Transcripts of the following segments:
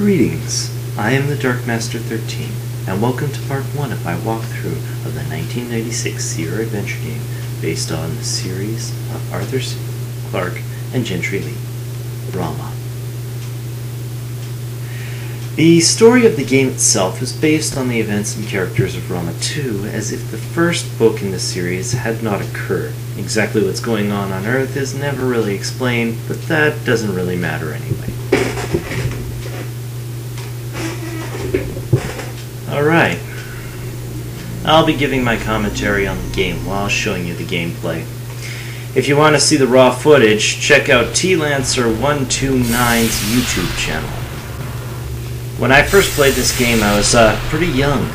Greetings, I am the Dark Master 13, and welcome to part 1 of my walkthrough of the 1996 Sierra Adventure game based on the series of Arthur C. Clarke and Gentry Lee, Rama. The story of the game itself is based on the events and characters of Rama 2 as if the first book in the series had not occurred. Exactly what's going on on Earth is never really explained, but that doesn't really matter anyway. Alright. I'll be giving my commentary on the game while showing you the gameplay. If you want to see the raw footage, check out T-Lancer129's YouTube channel. When I first played this game, I was uh, pretty young,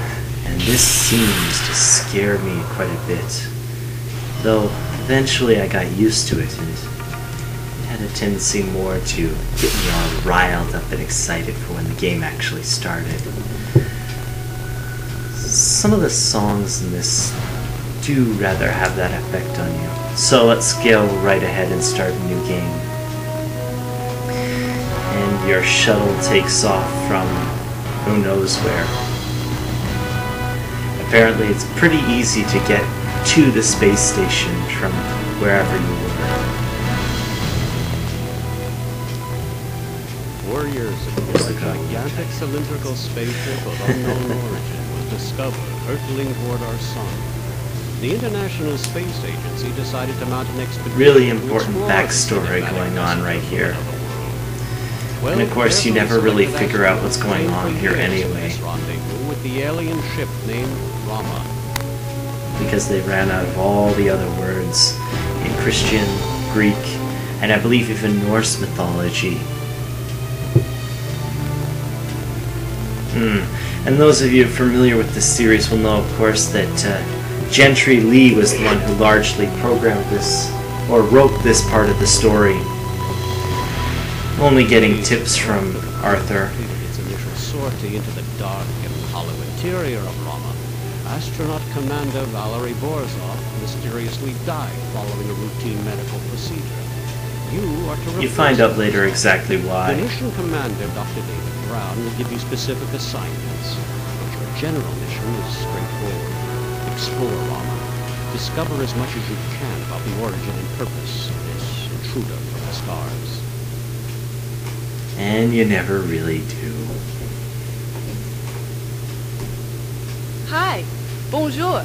and this seems to scare me quite a bit. Though, eventually I got used to it, and it had a tendency more to get me all riled up and excited for when the game actually started. Some of the songs in this do rather have that effect on you. So let's go right ahead and start a new game. And your shuttle takes off from who knows where. Apparently it's pretty easy to get to the space station from wherever you were. Four years ago, a gigantic cylindrical spaceship of unknown origin was discovered hurtling toward our sun. The International Space Agency decided to mount an expedition Really important backstory going on right here. Well, And of course, you never really figure out what's going on here anyway. with the alien ship named Rama. because they ran out of all the other words in Christian, Greek, and I believe even Norse mythology. Hmm. And those of you familiar with this series will know, of course, that uh, Gentry Lee was the one who largely programmed this, or wrote this part of the story. Only getting tips from Arthur. Its initial sortie into the dark and hollow interior of Rama. Astronaut Commander Valery Borzov mysteriously died following a routine medical procedure. You are to You find out later exactly The why. mission commander, Dr. David Brown, will give you specific assignments. But your general mission is straightforward. Explore Rama. Discover as much as you can about the origin and purpose of this intruder from the stars. And you never really do. Hi, bonjour.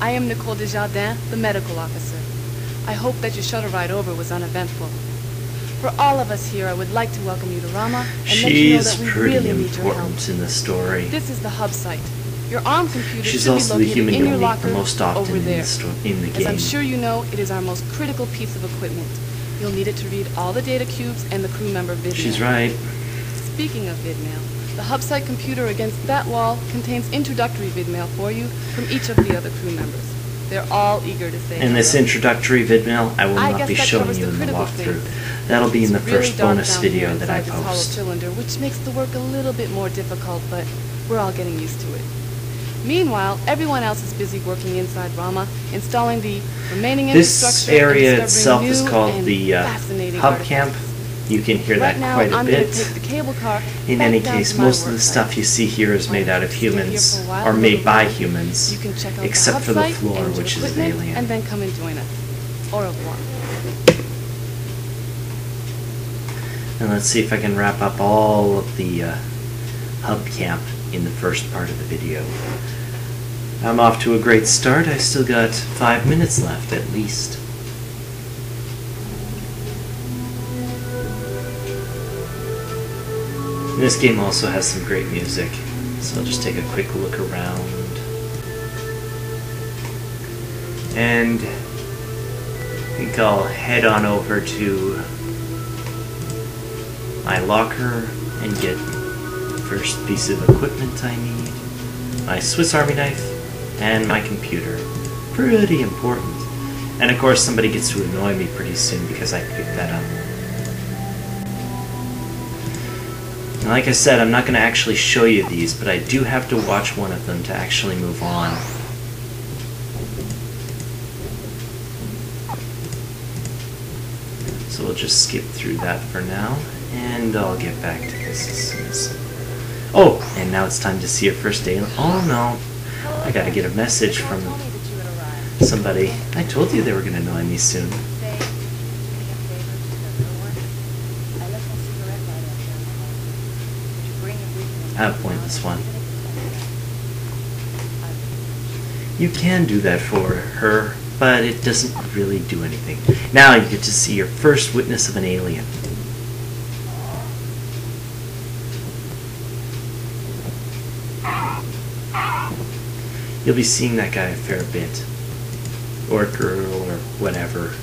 I am Nicole Desjardins, the medical officer. I hope that your shuttle ride over was uneventful. For all of us here, I would like to welcome you to Rama and let you know that we pretty really need your help. in the story. This is the hub site. Your ARM computer She's should also be the located human in your locker most often over in there. the, sto- in the game. As. I'm sure you know, it is our most critical piece of equipment. You'll need it to read all the data cubes and the crew member vidmail. She's right. Speaking of vidmail, the hub site computer against that wall contains introductory vidmail for you from each of the other crew members. They're all eager to say In this introductory vidmail, I will I not be showing you in the walkthrough. things. That'll be in the It's really first bonus video that I this post. cylinder, which makes the work a little bit more difficult, but we're all getting used to it. Meanwhile, everyone else is busy working inside Rama, installing the remaining This infrastructure area and itself is called the uh, hub camp. You can hear that now, quite a bit. the cable car In any case, most of the stuff you see here is made out of humans, for a while, or made by humans, You can check out except for the floor, which is equipment, alien. And then come and join us. Au revoir. And let's see if I can wrap up all of the uh, hub camp in the first part of the video. I'm off to a great start. I still got five minutes left at least. This game also has some great music, so I'll just take a quick look around. And I think I'll head on over to my locker and get the first piece of equipment I need. My Swiss Army knife and my computer. Pretty important. And of course somebody gets to annoy me pretty soon because I picked that up. And like I said, I'm not going to actually show you these, but I do have to watch one of them to actually move on. So we'll just skip through that for now, and I'll get back to this as soon as Oh, and now it's time to see your first day. Oh no, I gotta get a message from somebody. I told you they were gonna annoy me soon. Have pointless one. You can do that for her, but it doesn't really do anything. Now you get to see your first witness of an alien. You'll be seeing that guy a fair bit. Or girl, or whatever.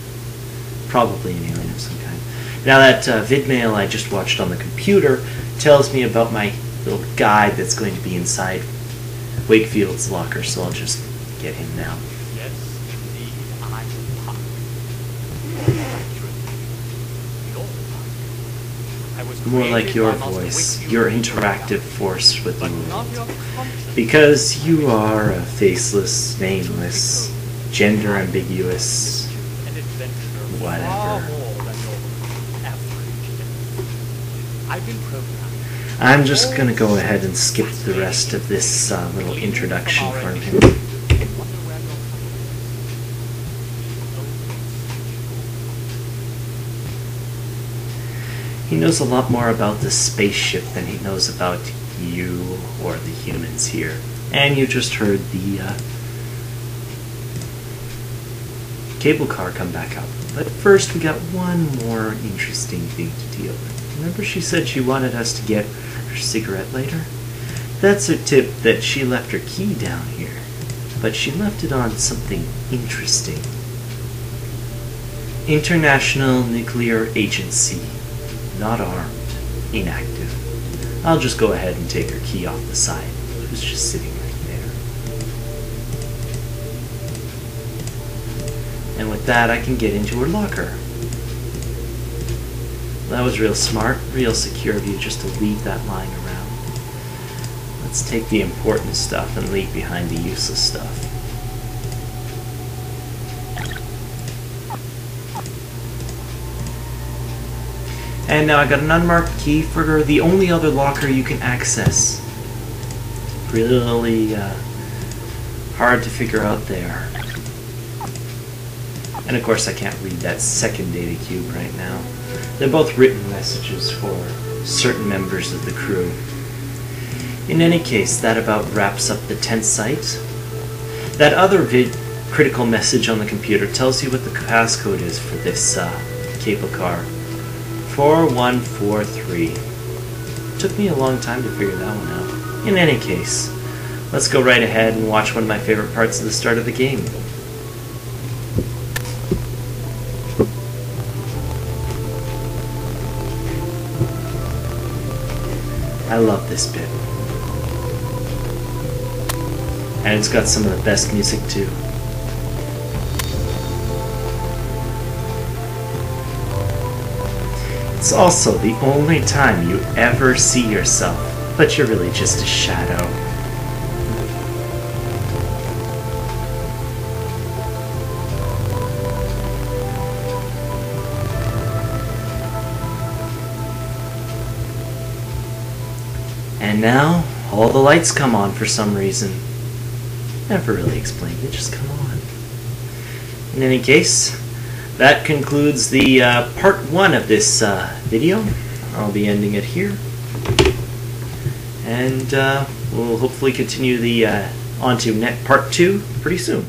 Probably an alien of some kind. Now that uh, vidmail I just watched on the computer tells me about my little guide that's going to be inside Wakefield's locker, so I'll just get him now. Yes, indeed, I'm Puck. Your Puck. I was More like your voice, your interactive force with the but not your world. Because you are a faceless, nameless, gender ambiguous. An adventurer far whatever. more than your average. I've been programmed. I'm just gonna go ahead and skip the rest of this uh, little introduction for him. He knows a lot more about the spaceship than he knows about you or the humans here. And you just heard the uh, cable car come back up. But first, we got one more interesting thing to deal with. Remember, she said she wanted us to get her cigarette later? That's a tip that she left her key down here, but she left it on something interesting. International Nuclear Agency. Not armed. Inactive. I'll just go ahead and take her key off the side. It was just sitting right there. And with that, I can get into her locker. That was real smart, real secure of you just to leave that lying around. Let's take the important stuff and leave behind the useless stuff. And now I got an unmarked key for the only other locker you can access. Really uh, hard to figure out there. And of course I can't read that second data cube right now. They're both written messages for certain members of the crew. In any case, that about wraps up the tent site. That other critical message on the computer tells you what the passcode is for this uh, cable car. 4143. Took me a long time to figure that one out. In any case, let's go right ahead and watch one of my favorite parts of the start of the game. I love this bit. And it's got some of the best music too. It's also the only time you ever see yourself, but you're really just a shadow. Now, all the lights come on for some reason. Never really explained, they just come on. In any case, that concludes the uh, part one of this uh, video. I'll be ending it here. And uh, we'll hopefully continue the uh, onto net part two pretty soon.